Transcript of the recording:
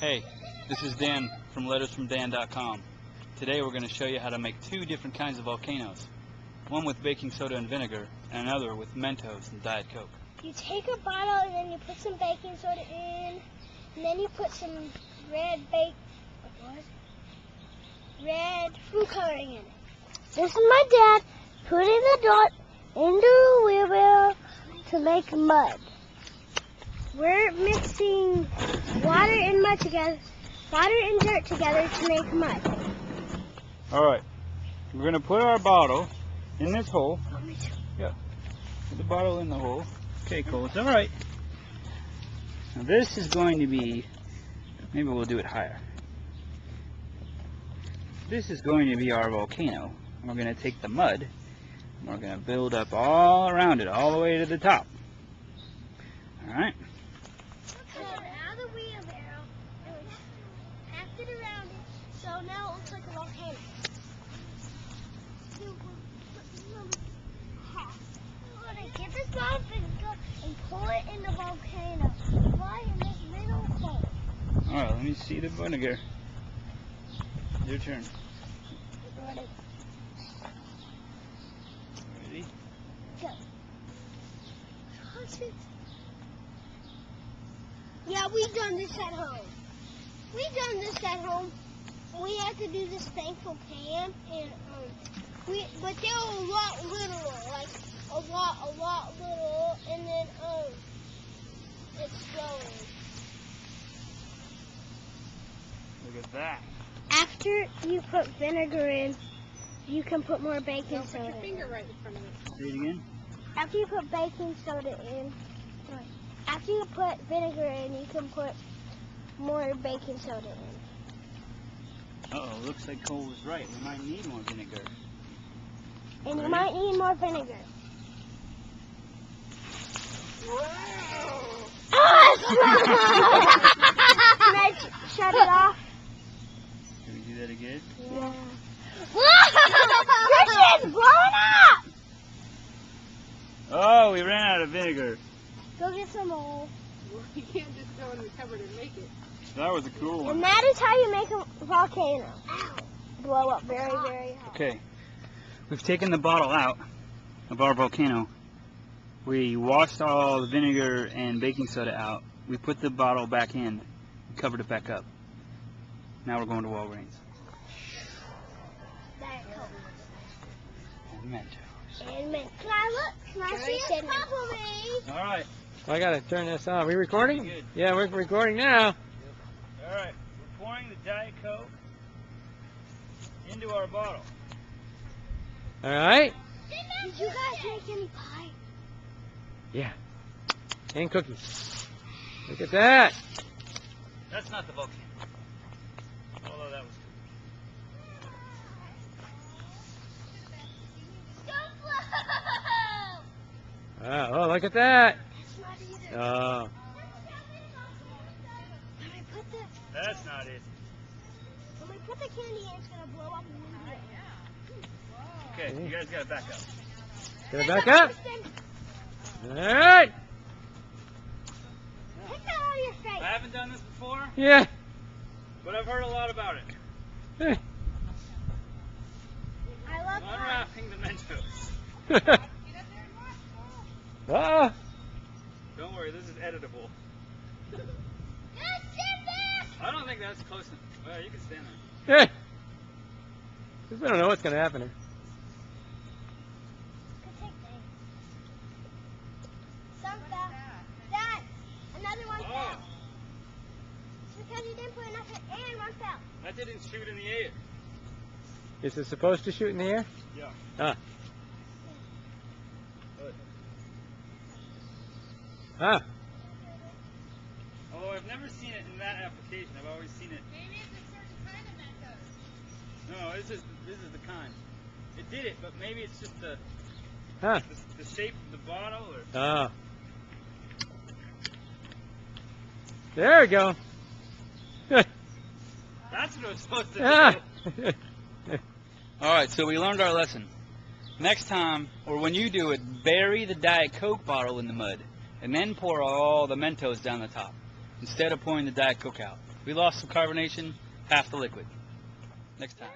Hey, this is Dan from lettersfromdan.com. Today we're going to show you how to make two different kinds of volcanoes. One with baking soda and vinegar, and another with Mentos and Diet Coke. You take a bottle and then you put some baking soda in, and then you put some red bake, what? Red food coloring in it. This is my dad putting the dirt into a wheelbarrow to make mud. We're mixing water and mud together, water and dirt together to make mud. Alright, we're going to put our bottle in this hole. Oh, yeah. Put the bottle in the hole. Okay, Cole, it's alright. Now this is going to be, maybe we'll do it higher. This is going to be our volcano. We're going to take the mud, and we're going to build up all around it, all the way to the top. Alright? So now the wheelbarrow, and we packed it around it, so now it looks like a volcano. So we're gonna get this bottle and pull it in the volcano. Right in this middle hole. Let me see the vinegar. Your turn. Ready? It. Yeah, we've done this at home. We've done this at home. We had to do this thankful pan, and um, we but they were a lot littler, like a lot, a lot little, and then um, it's going. Look at that. After you put vinegar in, you can put more baking Don't put soda. your in. finger right in front of it. Say it again. After you put baking soda in, after you put vinegar in, you can put more baking soda in. Uh oh, looks like Cole was right. We might need more vinegar. And you might need more vinegar. Can I sh- shut it off? Can we do that again? Yeah. Christian's blowing up! Oh, we ran out of vinegar. Go get some more. You can't just go in the cupboard and make it. That was a cool one. And that is how you make a volcano. Ow. Blow up very, very hot. Okay. We've taken the bottle out of our volcano. We washed all the vinegar and baking soda out. We put the bottle back in and covered it back up. Now we're going to Walgreens. Diet Coke. And Mentos. And mint. Can I look? Can I see it? Probably. All right. I gotta turn this on. Are we recording? Good. Yeah, we're recording now. All right. We're pouring the Diet Coke into our bottle. All right. Did you guys make any pie? Yeah. And cookies. Look at that. That's not the volcano. Look at that. That's not either. Oh. When I put the That's not it. when we put the candy in, it's gonna blow up. immediately. Okay, you guys gotta back up. Get it back up. All right. Take that out of your face. I haven't done this before, Yeah. but I've heard a lot about it. Eh. I love pie. Unwrapping the Mentos. oh. Don't worry, this is editable. Just sit back. I don't think that's close enough. Well, you can stand there. Because we don't know what's gonna happen here. Could take things. Some fell. Dad, another one fell. Because you didn't put enough in, and one that didn't shoot in the air. Is it supposed to shoot in the air? Yeah. Ah. Ah. Although I've never seen it in that application. I've always seen it. Maybe it's a certain kind of Mentos. No, this is this is the kind. It did it, but maybe it's just the Huh. the, the shape of the bottle or. Oh. There we go. That's what it was supposed to Ah. do. All right, so we learned our lesson. Next time, or when you do it, bury the Diet Coke bottle in the mud, and then pour all the Mentos down the top, instead of pouring the Diet Coke out. We lost some carbonation, half the liquid. Next time.